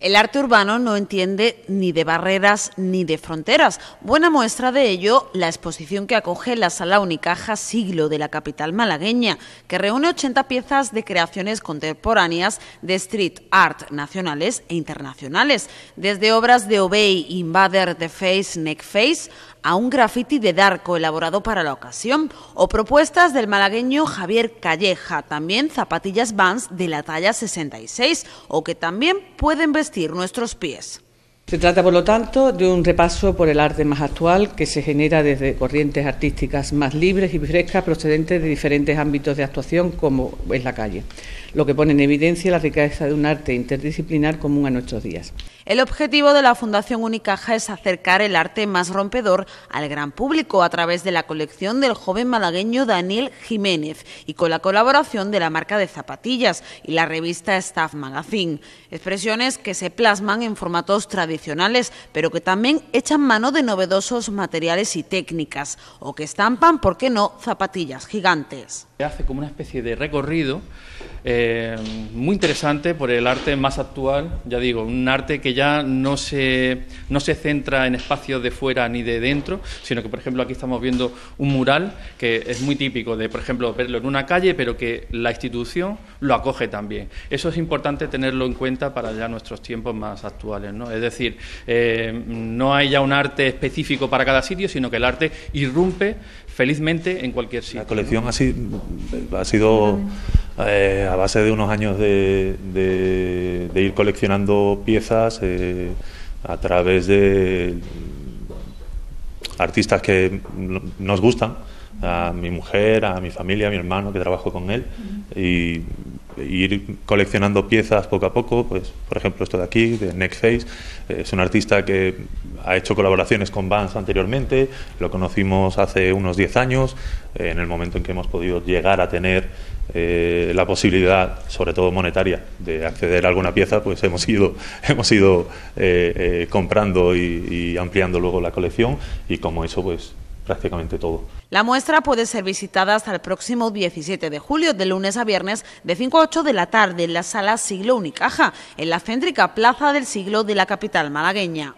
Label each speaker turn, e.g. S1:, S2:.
S1: El arte urbano no entiende ni de barreras ni de fronteras. Buena muestra de ello la exposición que acoge la Sala Unicaja Siglo de la capital malagueña, que reúne 80 piezas de creaciones contemporáneas de street art nacionales e internacionales, desde obras de Obey, Invader, The Face, Neck Face, a un graffiti de Darko elaborado para la ocasión, o propuestas del malagueño Javier Calleja, también zapatillas Vans de la talla 66, o que también pueden nuestros pies.
S2: Se trata, por lo tanto, de un repaso por el arte más actual que se genera desde corrientes artísticas más libres y frescas procedentes de diferentes ámbitos de actuación, como es la calle, lo que pone en evidencia la riqueza de un arte interdisciplinar común a nuestros días.
S1: El objetivo de la Fundación Unicaja es acercar el arte más rompedor al gran público a través de la colección del joven malagueño Daniel Jiménez y con la colaboración de la marca de zapatillas y la revista Staff Magazine. Expresiones que se plasman en formatos tradicionales, pero que también echan mano de novedosos materiales y técnicas, o que estampan, ¿por qué no?, zapatillas gigantes.
S3: Hace como una especie de recorrido eh, muy interesante por el arte más actual, ya digo, un arte que ya no se, no se centra en espacios de fuera ni de dentro, sino que, por ejemplo, aquí estamos viendo un mural que es muy típico de, por ejemplo, verlo en una calle, pero que la institución lo acoge también. Eso es importante tenerlo en cuenta para ya nuestros tiempos más actuales, ¿no? Es decir, eh, no hay ya un arte específico para cada sitio, sino que el arte irrumpe felizmente en cualquier sitio.
S4: La colección ha sido, eh, a base de unos años de, ir coleccionando piezas eh, a través de artistas que nos gustan, a mi mujer, a mi familia, a mi hermano que trabajo con él, y ir coleccionando piezas poco a poco, pues por ejemplo esto de aquí, de Next Face, es un artista que ha hecho colaboraciones con Vans anteriormente, lo conocimos hace unos 10 años, en el momento en que hemos podido llegar a tener eh, la posibilidad, sobre todo monetaria, de acceder a alguna pieza, pues hemos ido, hemos ido eh, eh, comprando y, y ampliando luego la colección y como eso pues prácticamente todo.
S1: La muestra puede ser visitada hasta el próximo 17 de julio, de lunes a viernes, de 5 a 8 de la tarde, en la sala Siglo Unicaja, en la céntrica Plaza del Siglo de la capital malagueña.